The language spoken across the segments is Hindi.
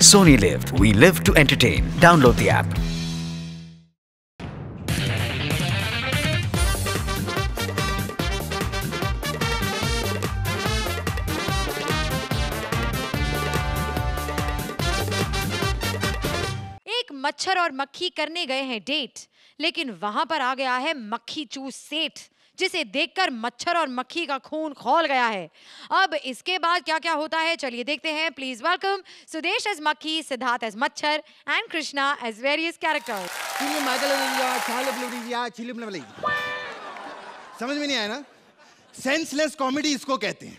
Sony Live. We live to entertain. Download the app. एक मच्छर और मक्खी करने गए हैं डेट लेकिन वहाँ पर आ गया है मक्खी चूस सेठ जिसे देखकर मच्छर और मक्खी का खून खोल गया है। अब इसके बाद क्या क्या होता है? चलिए देखते हैं। Please welcome Sudesh as makkhi Siddharth as machchhar and Krishna as various chilli समझ में नहीं आया ना? सेंसलेस कॉमेडी इसको कहते हैं।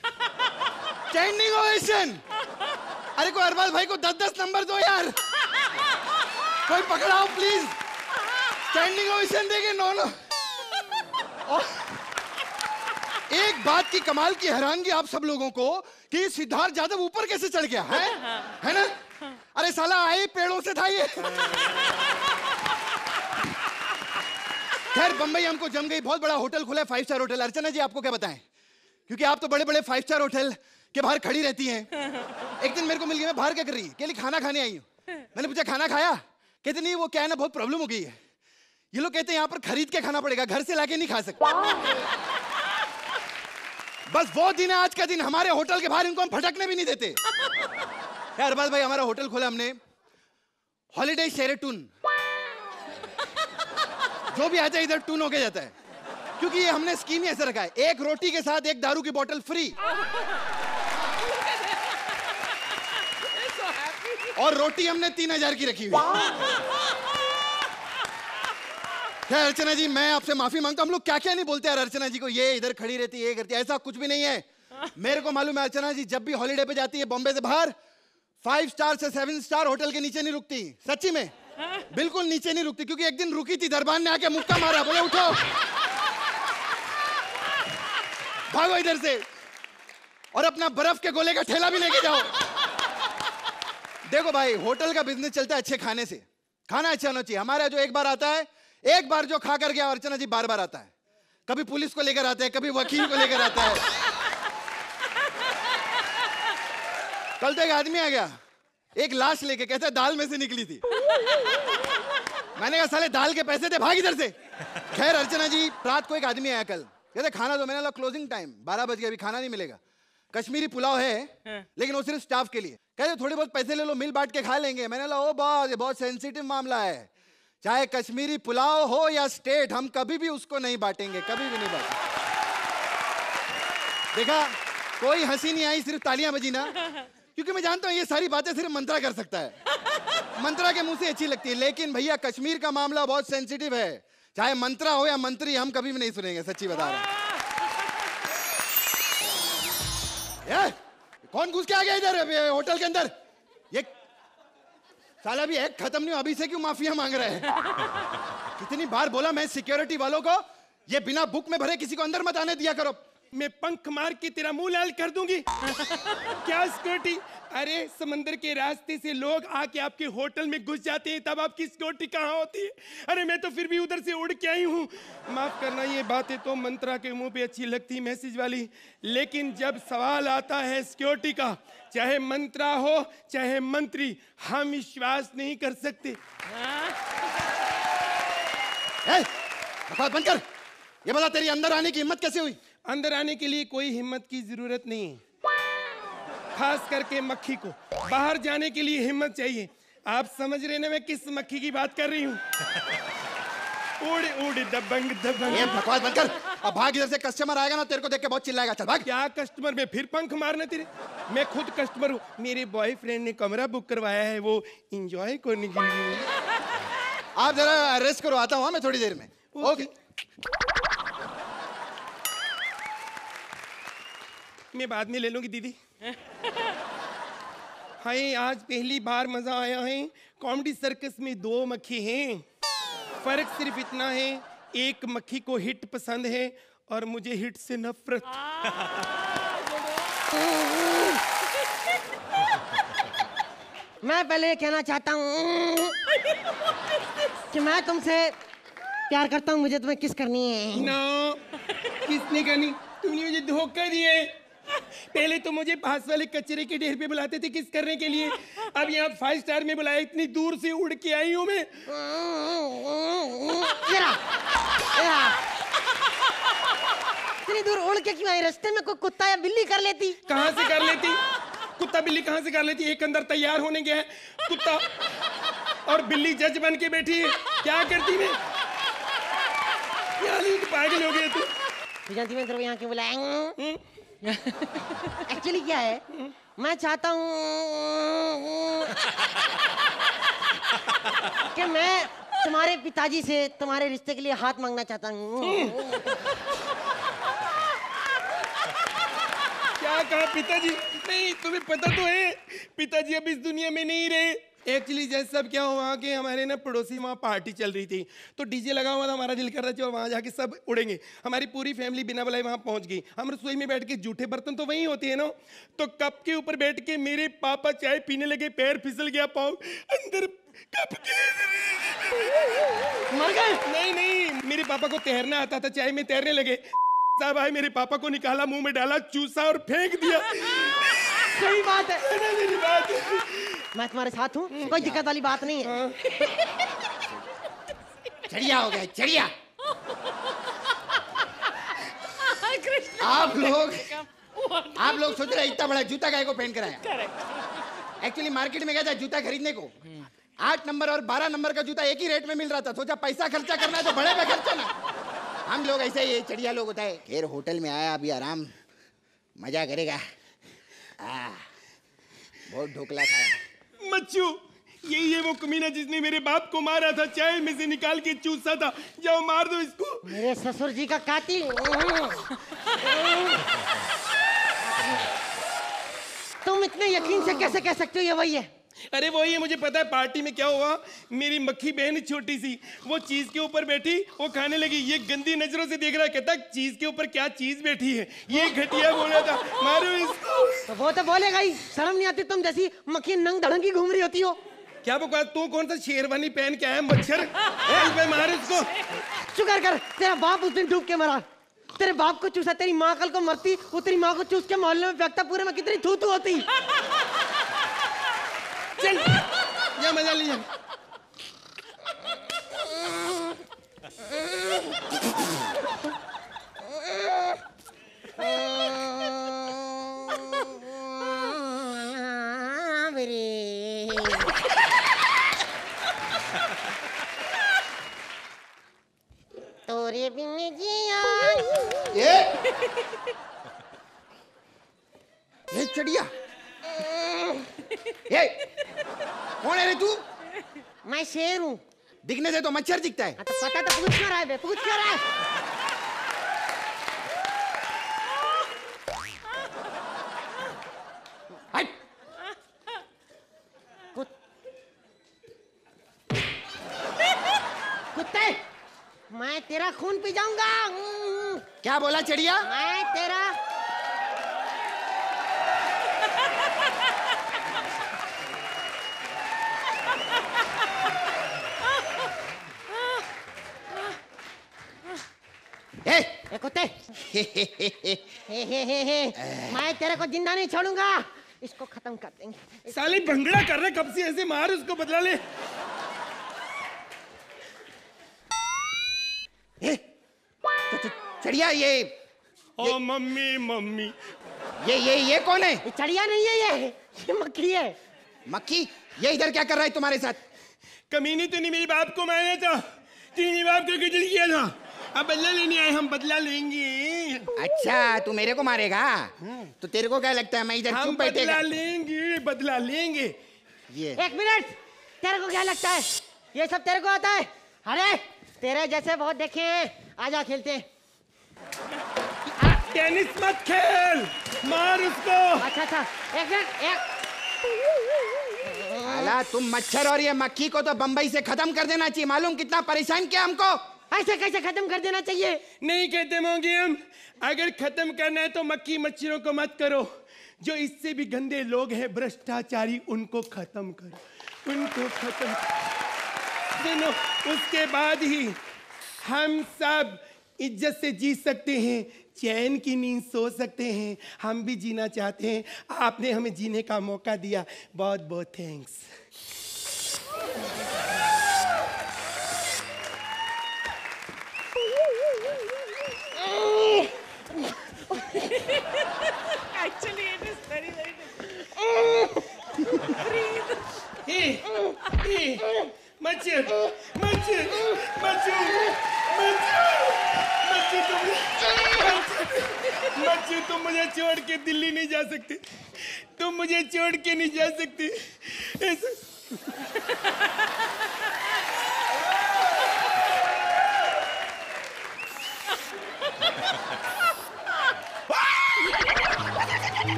स्टैंडिंग ओवेशन अरे कोई अरबाज भाई को दस दस नंबर दो यार। कोई पकड़ाओ प्लीज़ स्टैंडिंग ओवेशन देंगे नो नो और एक बात की कमाल की हैरानगी आप सब लोगों को कि सिद्धार्थ यादव ऊपर कैसे चढ़ गया है? है। ना? अरे साला आए पेड़ों से था ये खैर बम्बई हमको जम गई बहुत बड़ा होटल खुला है five star hotel Archana ji आपको क्या बताएँ? क्योंकि आप तो बड़े बड़े फाइव स्टार होटल के बाहर खड़ी रहती हैं। एक दिन मेरे को मिल गया मैं बाहर क्या कर रही? है के लिए खाना खाने आई हूँ। मैंने पूछा खाना खाया? कहते नहीं वो क्या है ना बहुत प्रॉब्लम हो गई है। ये लोग कहते हैं यहाँ पर खरीद के खाना पड़ेगा घर से लाके नहीं खा सकते। बस वो दिन है आज का दिन। हमारे होटल के बाहर इनको हम फटकने भी नहीं देते। यार बात भाई हमारा होटल खोला हमने। हॉलीडे शेरेटून जो भी आता है इधर टून होके जाता है। क्योंकि ये हमने स्कीम ही ऐसे रखा है। एक रोटी के साथ एक दारू की बोतल फ्री। और रोटी हमने तीन हज़ार की रखी हुई है क्या अर्चना जी मैं आपसे माफ़ी माँगता हूँ। हम लोग क्या क्या नहीं बोलते यार अर्चना जी को ये इधर खड़ी रहती है ये करती है। ऐसा कुछ भी नहीं है। मेरे को मालूम है अर्चना जी जब भी हॉलीडे पे जाती है बॉम्बे से बाहर फाइव स्टार से सेवन स्टार होटल के नीचे नहीं रुकती। सच्ची में? बिल्कुल नीचे नहीं रुकती क्योंकि एक दिन रुकी थी दरबार ने आके मुक्का मारा। बोले उठो। भागो इधर से। और अपना बर्फ़ के गोले का ठेला भी लेके जाओ। देखो भाई होटल का बिज़नेस चलता है अच्छे खाने से। खाना अच्छा होना चाहिए। हमारा जो एक बार आता है एक बार जो खा कर गया अर्चना जी बार बार आता है। कभी पुलिस को लेकर आता है कभी वकील को लेकर आता है। कल तो एक आदमी आ गया एक लाश लेके कहता है दाल में से निकली थी। मैंने कहा साले दाल के पैसे थे भाग इधर से। खैर अर्चना जी रात को एक आदमी आया कल। कहते खाना दो। मैंने क्लोजिंग टाइम बारह बज गया अभी खाना नहीं मिलेगा। कश्मीरी पुलाव है लेकिन वो सिर्फ़ स्टाफ के लिए। कहते थोड़े बहुत पैसे ले लो मिल बांट के खा लेंगे। मैंने कहा ओ बॉस ये बहुत सेंसिटिव मामला है। चाहे कश्मीरी पुलाव हो या स्टेट, हम कभी भी उसको नहीं बांटेंगे, कभी भी नहीं बांटेंगे। देखा, कोई हँसी नहीं आई, सिर्फ़ तालियाँ बजी ना। क्योंकि मैं जानता हूँ ये सारी बातें सिर्फ़ मंत्रा कर सकता है। मंत्रा के मुँह से अच्छी लगती है, लेकिन भैया, कश्मीर का मामला बहुत सेंसिटिव है। चाहे मंत्रा हो या मंत्री, हम कभी भी नहीं सुनेंगे, सच्ची बता रहे कौन घुस के आ गया इधर होटल के अंदर? साला भी एक खत्म नहीं अभी से क्यों माफिया मांग रहे हैं? कितनी बार बोला मैं सिक्योरिटी वालों को, ये बिना बुक में भरे किसी को अंदर मत आने दिया करो। मैं पंख मार के तेरा मुँह लाल कर दूँगी। क्या सिक्योरिटी अरे समंदर के रास्ते से लोग आके आपके होटल में घुस जाते हैं तब आपकी सिक्योरिटी कहाँ होती है? अरे मैं तो फिर भी उधर से उड़ के आई हूँ। माफ़ करना ये बातें तो मंत्रा के मुँह पे अच्छी लगती मैसेज वाली। लेकिन जब सवाल आता है सिक्योरिटी का चाहे मंत्रा हो चाहे मंत्री हम विश्वास नहीं कर सकते। बंद कर। ये बता तेरी अंदर आने की हिम्मत कैसे हुई? अंदर आने के लिए कोई हिम्मत की ज़रूरत नहीं है। खास करके मक्खी को। बाहर जाने के लिए हिम्मत चाहिए। आप समझ रहे ना मैं किस मक्खी की बात कर रही हूँ? उड़ उड़ दबंग दबंग। ये बकवास बंद कर अब भाग इधर से कस्टमर आएगा ना तेरे को देख के बहुत चिल्लाएगा। चल भाग। क्या कस्टमर में फिर पंख मारने तेरे। मैं खुद कस्टमर हूँ। मेरे बॉयफ्रेंड ने कमरा बुक करवाया है वो इंजॉय करने के लिए। आप जरा रेस्ट करो आता हूँ मैं थोड़ी देर में। ओके मैं बाद में ले लूँगी दीदी। हाय आज पहली बार मज़ा आया है। कॉमेडी सर्कस में दो मक्खी हैं। फ़र्क सिर्फ़ इतना है एक मक्खी को हिट पसंद है और मुझे हिट से नफरत। मैं पहले कहना चाहता हूँ कि मैं तुमसे प्यार करता हूँ मुझे तुम्हें किस करनी है? ना किसने करनी? तुमने मुझे धोखा दिया है। पहले तो मुझे पास वाले कचरे के ढेर पे बुलाते थे किस करने के लिए? अब यहाँ फाइव स्टार में बुलाया इतनी दूर से उड़ के आई हूँ मैं। ये रहा, इतनी दूर उड़ के क्यों आई? रास्ते में कोई कुत्ता या बिल्ली कर लेती? कहाँ से कर लेती? कुत्ता बिल्ली कहाँ से कर लेती? एक अंदर तैयार होने गया है। कुत्ता और बिल्ली जज बन के बैठी है। क्या करती मैं? पागल हो गए तू? तू जानती मैं तेरे को यहाँ क्यों बुलाया? एक्चुअली क्या है? मैं चाहता हूँ कि मैं तुम्हारे पिताजी से तुम्हारे रिश्ते के लिए हाथ मांगना चाहता हूँ। क्या कहा पिताजी? नहीं, तुम्हें पता तो है, पिताजी अब इस दुनिया में नहीं रहे। एक्चुअली जैसे सब क्या हुआ कि हमारे ना पड़ोसी वहाँ पार्टी चल रही थी। तो डीजे लगा हुआ था हमारा दिल कर रहा था वहाँ जाके सब उड़ेंगे। हमारी पूरी फैमिली बिना बुलाए वहाँ पहुँच गई। हम रसोई में बैठ के जूठे बर्तन तो वहीं होते हैं ना? तो कप के ऊपर बैठ के मेरे पापा चाय पीने लगे पैर फिसल गया पाँव अंदर कप के। मर गए। नहीं नहीं मेरे पापा को तैरना आता था चाय में तैरने लगे। साहब आए मेरे पापा को निकाला मुँह में डाला चूसा और फेंक दिया। सही बात है। बात मैं तुम्हारे साथ हूँ कोई दिक्कत वाली बात नहीं है। चिड़िया हो गया चिड़िया। आप लोग आप लोग सोच रहे इतना बड़ा जूता गाय को पहन कर आया। एक्चुअली मार्केट में गया था जूता खरीदने को। आठ नंबर और बारह नंबर का जूता एक ही रेट में मिल रहा था। सोचा पैसा खर्चा करना है तो बड़े पे खर्चा ना। हम लोग ऐसे ही चिड़िया लोग होता है खैर होटल में आया अभी आराम मज़ा करेगा। आ, बहुत ढोकला खाया। मच्छू यही है वो कमीना जिसने मेरे बाप को मारा था, चाय में से निकाल के चूसा था। जाओ मार दो इसको। मेरे ससुर जी का कातिल। तुम इतने यकीन से कैसे कह सकते हो ये वही है? अरे वही है मुझे पता है पार्टी में क्या हुआ? मेरी मक्खी बहन छोटी सी वो चीज़ के ऊपर बैठी वो खाने लगी। ये गंदी नज़रों से देख रहा है कहता चीज़ के ऊपर क्या चीज़ बैठी है? ये घटिया बोल रहा था। मारो इसको तो वो तो बोलेगा ही शर्म नहीं आती तुम जैसी मक्खी नंग धड़ंगी घूम रही होती हो। क्या बकवास तू कौन सा शेरवानी पहन के आया मच्छर? मार इसको। शुक्र कर तेरा बाप उस दिन डूब के मरा। तेरे बाप को चूसा तेरी माँ कल को मरती वो तेरी माँ को चूस के मोहल्ले में फेंकता पूरे में कितनी थू थू होती। चल। या मज़ा लीजिए। तोरे बिन जिया। ये। ये चिड़िया। कौन है रे तू? मैं शेर हूँ। दिखने से तो मच्छर दिखता है। हाँ तो पता तो पूछ क्यों रहा है पूछ क्यों रहा है? कुत्ते मैं तेरा खून पी जाऊँगा क्या बोला चिड़िया? मैं तेरा ए कुत्ते मैं तेरे को ज़िंदा नहीं छोड़ूँगा। इसको खत्म कर देंगे। साली भंगड़ा कर रहे कब से ऐसे मार उसको बदला ले। ए, च- च- चिड़िया ये ओ मम्मी मम्मी। ये ये ये कौन है? चढ़िया नहीं है ये ये मक्खी है। मक्खी? ये इधर क्या कर रहा है तुम्हारे साथ? कमीनी तो नहीं मेरे बाप को मारा था तेरे बाप को कत्ल किया था। अब बदला लेने आए हम बदला लेंगे। अच्छा तू मेरे को मारेगा? तो तेरे को क्या लगता है मैं इधर हम चुप बदला लेंगे बदला लेंगे। ये। एक मिनट तेरे को क्या लगता है? ये सब तेरे को आता है? अरे तेरे जैसे बहुत देखे हैं। आजा खेलते टेनिस मत खेल मार उसको। अच्छा अच्छा एक मिनट एक साला तुम मच्छर और ये मक्खी को तो बंबई से खत्म कर देना चाहिए। मालूम कितना परेशान किया हमको? ऐसे कैसे खत्म कर देना चाहिए? नहीं कहते होंगे हम। अगर खत्म करना है तो मक्खी मच्छरों को मत करो। जो इससे भी गंदे लोग हैं, भ्रष्टाचारी, उनको खत्म करो। उनको खत्म सुनो, उसके बाद ही हम सब इज़्ज़त से जी सकते हैं, चैन की नींद सो सकते हैं, हम भी जीना चाहते हैं। आपने हमें जीने का मौका दिया। बहुत बहुत thanks Actually, it is very, very a, a, machchhar machchhar machchhar मच्छर मच्छर तुम मच्छर तुम मुझे छोड़ के दिल्ली नहीं जा सकते तुम मुझे छोड़ के नहीं जा सकती।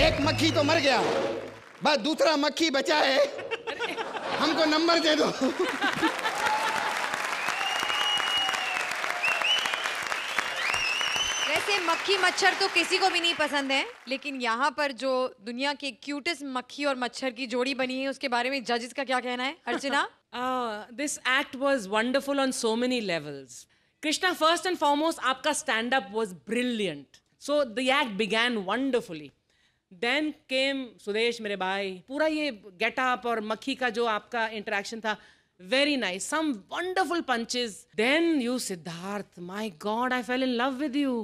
एक मक्खी तो मर गया। बस दूसरा मक्खी बचा है। हमको नंबर दे दो। वैसे मक्खी मच्छर तो किसी को भी नहीं पसंद है, लेकिन यहाँ पर जो दुनिया के क्यूटेस्ट मक्खी और मच्छर की जोड़ी बनी है, उसके बारे में जजेस का क्या कहना है? Archana? This act was wonderful on so many levels Krishna first and foremost आपका stand up was brilliant so the act began wonderfully then came Sudesh मेरे भाई, पूरा ये गेटअप और मक्खी का जो आपका इंटरेक्शन था very nice some wonderful punches then you Siddharth my god I fell in love with you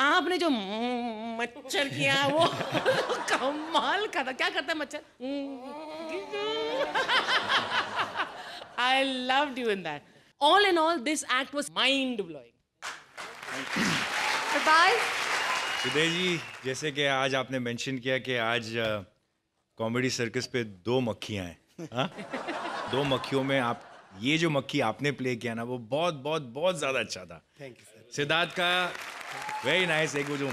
आपने जो मच्छर किया वो कमाल का था क्या करता है मच्छर I loved you in that. All in all, this act was mind blowing. Prabhas सुदय जी जैसे कि आज आपने मेंशन किया कि आज कॉमेडी सर्कस पे दो मक्खियाँ हैं हाँ? दो मक्खियों में आप ये जो मक्खी आपने प्ले किया ना वो बहुत बहुत बहुत ज़्यादा अच्छा था थैंक यू सिद्धार्थ का वेरी नाइस एक वो जो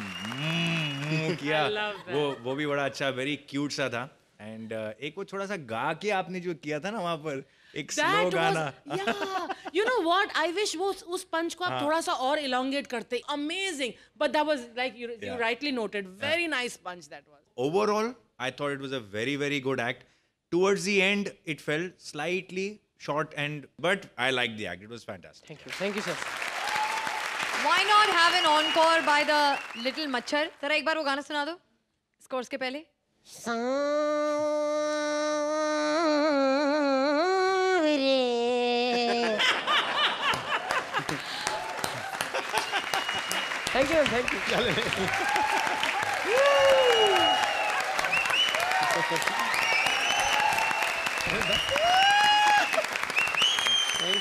किया. वो वो भी बड़ा अच्छा वेरी क्यूट सा था एंड एक वो थोड़ा सा गा के आपने जो किया था ना वहाँ पर एक स्लो गाना. You know what? I wish वो उस- पंच को आप थोड़ा सा और elongate करते. Amazing. But that was like you, you Yeah. rightly noted. Very nice punch that was. overall, I thought it was a very, very good act. Towards the end, it felt slightly short, and but I liked the act. It was fantastic. Thank you thank you sir Why not have an encore by the little मच्छर जरा एक बार वो गाना सुना दो स्कोर्स के पहले थैंक यू थैंक यू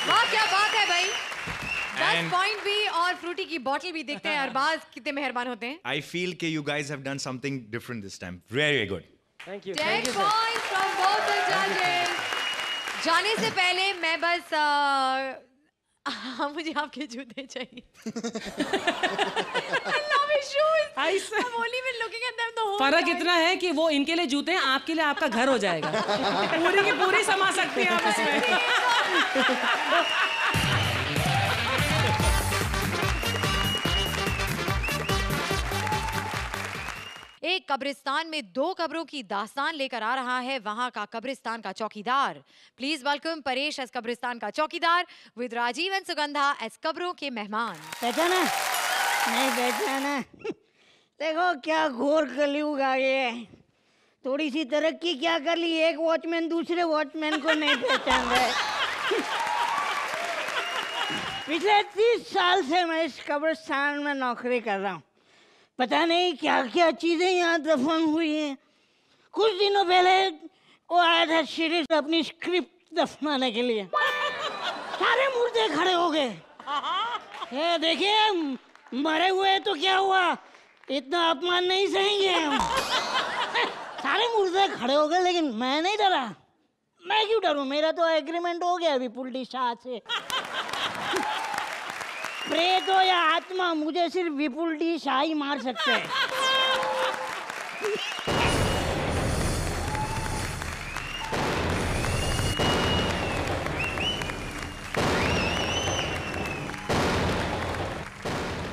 वाह क्या बात है भाई। दस And- पॉइंट भी और फ्रूटी की बॉटल भी देखते हैं अरबाज कितने मेहरबान होते हैं I feel कि you guys have done something different this time. Very good. Thank you ten thank you sir point from both the जजेस जाने से पहले मैं बस अ, हाँ मुझे आपके जूते चाहिए। I love his shoes. I said- I'm only been looking at them the whole फ़र्क इतना है कि वो इनके लिए जूते हैं आपके लिए आपका घर हो जाएगा। पूरी की पूरी समा सकती हैं आप इसमें। एक कब्रिस्तान में दो कब्रों की दास्तान लेकर आ रहा है। वहाँ का कब्रिस्तान का चौकीदार। प्लीज़ वेलकम परेश एस कब्रिस्तान का चौकीदार with Rajeev and Sugandha as कब्रों के मेहमान। नहीं देखो, क्या घोर कलयुग आ गया है। थोड़ी सी तरक्की क्या कर ली? एक वॉचमैन दूसरे वॉचमैन को नहीं पहचान रहा पिछले तीस साल से मैं इस कब्रिस्तान में नौकरी कर रहा हूँ। पता नहीं क्या क्या चीज़ें यहाँ दफन हुई हैं। कुछ दिनों पहले वो आया था सीरीज़ अपनी स्क्रिप्ट दफनाने के लिए। सारे मुर्दे खड़े हो गए। देखिए मरे हुए तो क्या हुआ? इतना अपमान नहीं सहेंगे हम। सारे मुर्दे खड़े हो गए लेकिन मैं नहीं डरा। मैं क्यों डरूं? मेरा तो एग्रीमेंट हो गया अभी डी शाह से। प्रेत हो या आत्मा मुझे सिर्फ़ विपुल डी शाही मार सकते हैं।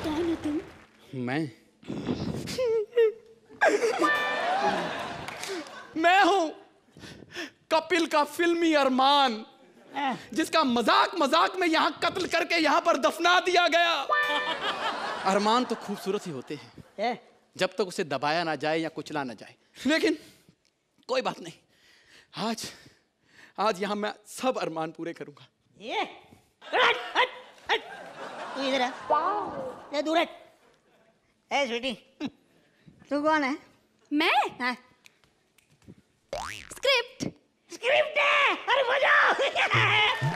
कौन है तुम? मैं। मैं हूँ कपिल का फिल्मी अरमान। जिसका मज़ाक मज़ाक में यहाँ कत्ल करके यहाँ पर दफना दिया गया। अरमान तो खूबसूरत ही होते हैं। जब तक उसे दबाया ना जाए या कुचला ना जाए। लेकिन कोई बात नहीं। आज आज यहाँ मैं सब अरमान पूरे करूँगा। ये। तू इधर आ। दूर हट। ए स्वीटी तू कौन है? मैं? हाँ। स्क्रिप्ट है अरे बजाओ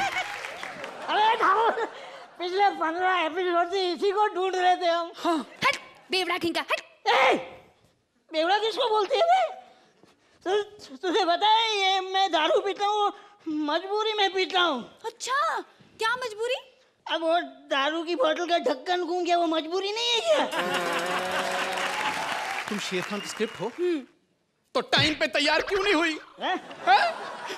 अरे धाओ पिछले पंद्रह एपिसोड से इसी को ढूंढ रहे थे हम। हट बेवड़ा खिंका हट। ए, बेवड़ा किसको बोलती है बे? तु, तुझे पता है ये मैं दारू पीता हूँ मजबूरी में पीता हूँ। अच्छा क्या मजबूरी? अब वो दारू की बोतल का ढक्कन घूम गया वो मजबूरी नहीं है क्या? तुम शेर खान की स्क्रिप्ट हो? तो टाइम पे तैयार क्यों नहीं हुई? हैं? हैं?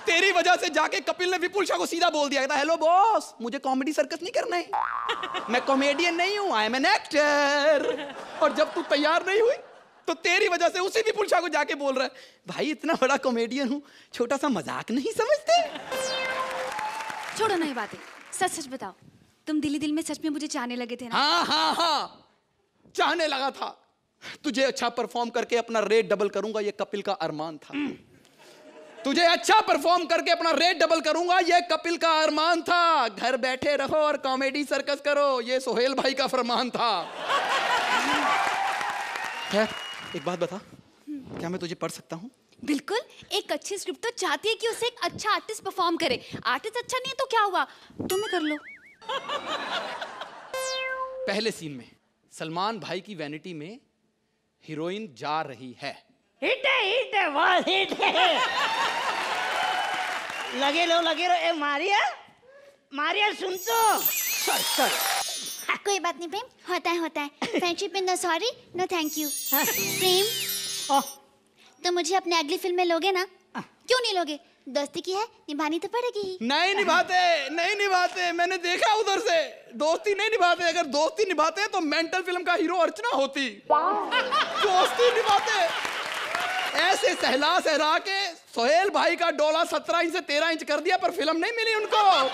तेरी वजह से जाके कपिल ने विपुल शाह को सीधा बोल दिया। था हेलो बॉस मुझे कॉमेडी सर्कस नहीं करना है। मैं कॉमेडियन नहीं हूँ आई एम एन एक्टर और जब तू तैयार नहीं हुई तो तेरी वजह से उसी विपुल शाह को जाके बोल रहा है भाई इतना बड़ा कॉमेडियन हूँ छोटा सा मज़ाक नहीं समझते? छोड़ो नहीं बातें। सच सच बताओ। तुम दिल्ली दिल में सच में मुझे चाहने लगे थे ना? हाँ हाँ हाँ। चाहने लगा था। तुझे अच्छा परफॉर्म करके अपना रेट डबल करूँगा ये कपिल का अरमान था। तुझे अच्छा परफॉर्म करके अपना रेट डबल करूँगा ये कपिल का अरमान था। घर बैठे रहो और कॉमेडी सर्कस करो ये सोहेल भाई का फरमान था। खैर एक बात बता क्या मैं तुझे पढ़ सकता हूँ? बिल्कुल एक अच्छी स्क्रिप्ट तो चाहती है कि उसे एक अच्छा आर्टिस्ट परफॉर्म करे। आर्टिस्ट अच्छा नहीं है तो क्या हुआ? तुम्हें कर लो। पहले सीन में सलमान भाई की वैनिटी में हीरोइन जा रही है। हिट है हिट है बहुत हिट है। लगे लो लगे लो ए मारिया मारिया सुन तो। सॉरी सॉरी कोई बात नहीं प्रेम। होता है होता है। फ्रेंडशिप में no sorry no thank you Prem ओ तो मुझे अपने अगली फ़िल्म में लोगे ना? क्यों नहीं लोगे? दोस्ती की है? निभानी तो पड़ेगी ही। नहीं निभाते नहीं निभाते, मैंने देखा उधर से। दोस्ती नहीं निभाते, अगर दोस्ती निभाते तो मेंटल फ़िल्म का हीरो अर्चना होती। दोस्ती निभाते। ऐसे सहला सहला के सोहेल भाई का डोला सत्रह इंच से तेरह इंच कर दिया, पर फ़िल्म नहीं मिली उनको।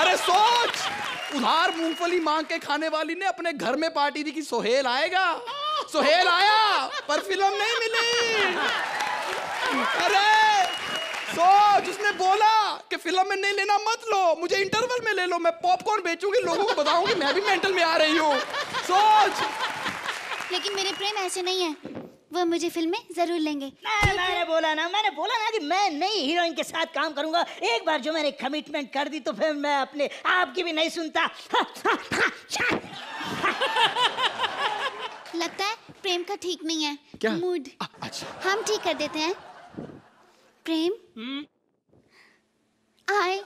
अरे सोच, उधार मूंगफली मांग के खाने वाली ने अपने घर में पार्टी दी कि सोहेल आएगा। सोहेल आया, पर फ़िल्म नहीं मिली। अरे! सोच उसने बोला कि फ़िल्म में नहीं लेना मत लो मुझे इंटरवल में ले लो मैं पॉपकॉर्न बेचूँगी लोगों को बताऊँगी मैं भी मेंटल में आ रही हूँ। सोच। लेकिन मेरे प्रेम ऐसे नहीं है। वो मुझे फ़िल्म में ज़रूर लेंगे। मैं- मैंने बोला ना मैंने बोला ना कि मैं नई हीरोइन के साथ काम करूँगा। एक बार जो मैंने कमिटमेंट कर दी तो फिर मैं अपने आपकी भी नहीं सुनता। लगता है प्रेम का ठीक नहीं है। क्या? मूड अच्छा। हम ठीक कर देते हैं। प्रेम आई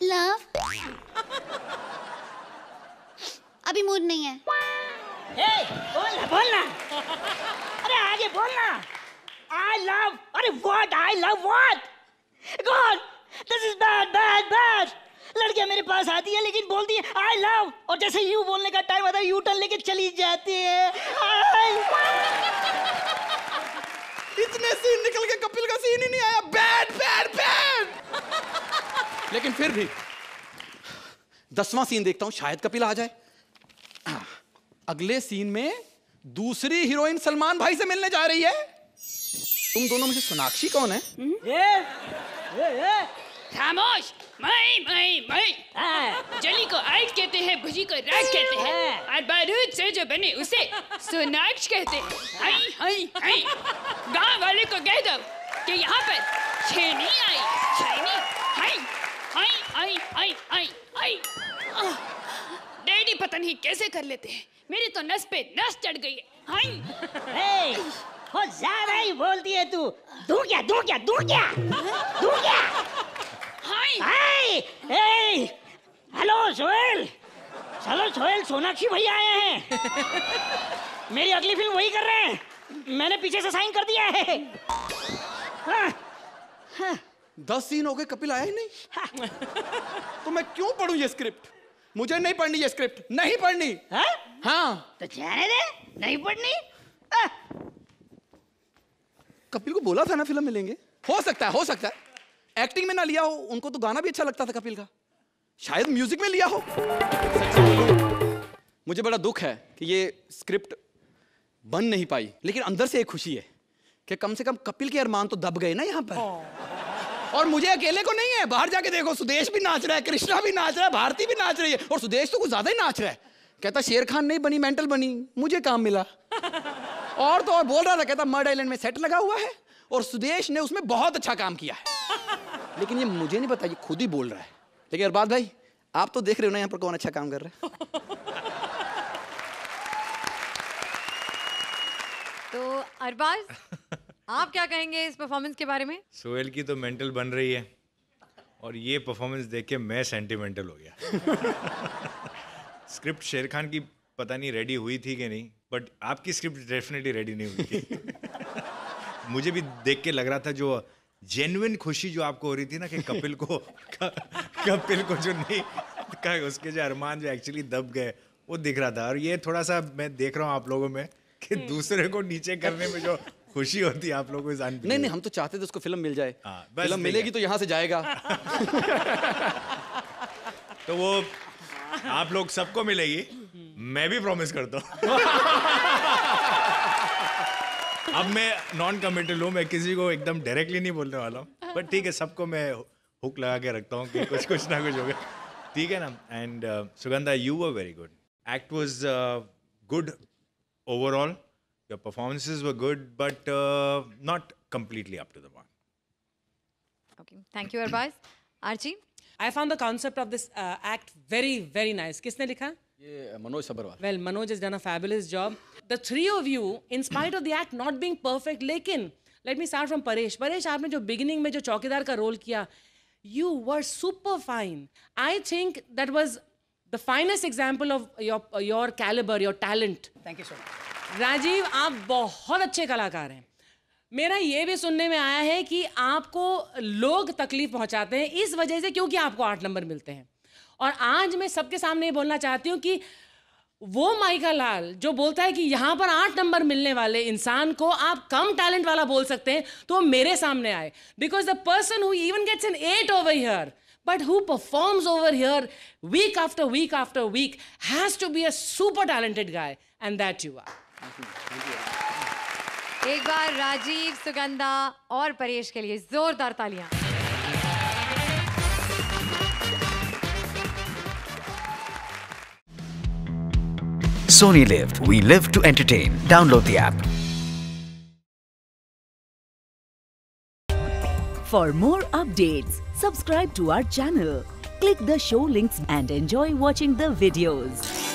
लव अभी मूड नहीं है। ए, बोलना बोलना। अरे आगे बोलना। आई लव अरे what I love what god this is bad bad bad लड़कियाँ मेरे पास आती है लेकिन बोलती है आई लव और जैसे यू बोलने का टाइम आता है यू टर्न लेके चली जाती है। इतने सीन निकल के कपिल का सीन ही नहीं आया। बैड बैड बैड लेकिन फिर भी दसवां सीन देखता हूँ शायद कपिल आ जाए। अगले सीन में दूसरी हीरोइन सलमान भाई से मिलने जा रही है। तुम दोनों मुझे सोनाक्षी कौन है? ये, ये, ये। खामोश! मैं मैं मैं हाँ, जली को आइट कहते हैं भुजी को राग कहते हैं। और बारूद से जो बने उसे सोनाक्ष कहते हैं। हाय हाय हाय गाँव वाले को कह दो कि यहाँ पर छेनी आई। छेनी। हाय हाय हाय हाय हाय हाय डैडी पता नहीं कैसे कर लेते हैं। मेरी तो नस पे नस चढ़ गई है। हाय ए, बहुत ज़्यादा ही बोलती है तू। दू क्या दू क्या दू क्या दू क्या हाय हाय ए हेलो सोहेल चलो सोहेल सोनाक्षी भैया आए हैं। मेरी अगली फ़िल्म वही कर रहे हैं। मैंने पीछे से साइन कर दिया है। हाँ, दस सीन हो गए कपिल आया ही नहीं। तो मैं क्यों पढ़ूं ये स्क्रिप्ट मुझे नहीं पढ़नी ये स्क्रिप्ट नहीं पढ़नी। हाँ? हाँ। तो जाने दे नहीं पढ़नी। आ, कपिल को बोला था ना फ़िल्म मिलेंगे? हो सकता है हो सकता है। एक्टिंग में ना लिया हो उनको तो गाना भी अच्छा लगता था कपिल का। शायद म्यूज़िक में लिया हो। मुझे बड़ा दुख है कि ये स्क्रिप्ट बन नहीं पाई लेकिन अंदर से एक खुशी है कि कम से कम कपिल के अरमान तो दब गए ना यहाँ पर। और मुझे अकेले को नहीं है बाहर जाके देखो सुदेश भी नाच रहा है कृष्णा भी नाच रहा है भारती भी नाच रही है और सुदेश तो कुछ ज़्यादा ही नाच रहा है। कहता शेर खान नहीं बनी मेंटल बनी मुझे काम मिला। और तो और बोल रहा था कहता मर्ड आइलैंड में सेट लगा हुआ है और सुदेश ने उसमें बहुत अच्छा काम किया है। लेकिन ये मुझे नहीं पता ये खुद ही बोल रहा है। लेकिन अरबाज भाई आप तो देख रहे हो ना यहाँ पर कौन अच्छा काम कर रहा है। तो अरबाज आप क्या कहेंगे इस परफॉर्मेंस के बारे में? सोहेल की तो मेंटल बन रही है और ये परफॉर्मेंस देख के मैं सेंटिमेंटल हो गया। स्क्रिप्ट शेर खान की पता नहीं रेडी हुई थी कि नहीं बट आपकी स्क्रिप्ट डेफिनेटली रेडी नहीं हुई थी। मुझे भी देख के लग रहा था जो जेन्युइन खुशी जो आपको हो रही थी ना कि कपिल को कपिल को जो नहीं का उसके जो अरमान जो एक्चुअली दब गए वो दिख रहा था। और ये थोड़ा सा मैं देख रहा हूँ आप लोगों में कि दूसरे को नीचे करने में जो खुशी होती है आप लोगों को। नहीं नहीं हम तो चाहते थे उसको फ़िल्म मिल जाए। हाँ, बस फ़िल्म मिलेगी तो यहाँ से जाएगा। तो वो आप लोग सबको मिलेगी मैं भी प्रॉमिस करता हूँ। अब मैं नॉन कमिटेड हूँ मैं किसी को एकदम डायरेक्टली नहीं बोलने वाला हूँ। बट ठीक है सबको मैं हुक लगा के रखता हूँ कि कुछ कुछ ना कुछ होगा। ठीक है ना? And Sugandha you were very good act was good overall your performances were good but not completely up to the mark. Okay thank you Arbaaz Archie I found the concept of this uh, act very, very nice. किसने लिखा? ये Manoj Sabharwal well Manoj is done a fabulous job the three of you in spite of the act not being perfect लेकिन let me start from Paresh Paresh आपने जो बिगिनिंग में जो चौकीदार का रोल किया you were super fine I think that was the finest example of your your calibre your talent thank you so much Rajeev आप बहुत अच्छे कलाकार हैं। मेरा ये भी सुनने में आया है कि आपको लोग तकलीफ़ पहुंचाते हैं इस वजह से क्योंकि आपको आठ नंबर मिलते हैं। और आज मैं सबके सामने ये बोलना चाहती हूँ कि वो माइका लाल जो बोलता है कि यहाँ पर आठ नंबर मिलने वाले इंसान को आप कम टैलेंट वाला बोल सकते हैं तो मेरे सामने आए। Because the person who even gets an eight over here but who performs over here week after week after week has to be a super talented guy, and that you are. एक बार राजीव, सुगंधा और परेश के लिए जोरदार तालियाँ। Sony Live. We live to entertain. Download the app. For more updates, subscribe to our channel, click the show links and enjoy watching the videos.